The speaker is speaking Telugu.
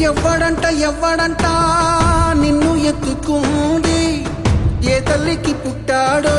ఎవ్వడంట ఎవ్వడంట నిన్ను ఎత్తుకుంది. ఏ తల్లికి పుట్టాడో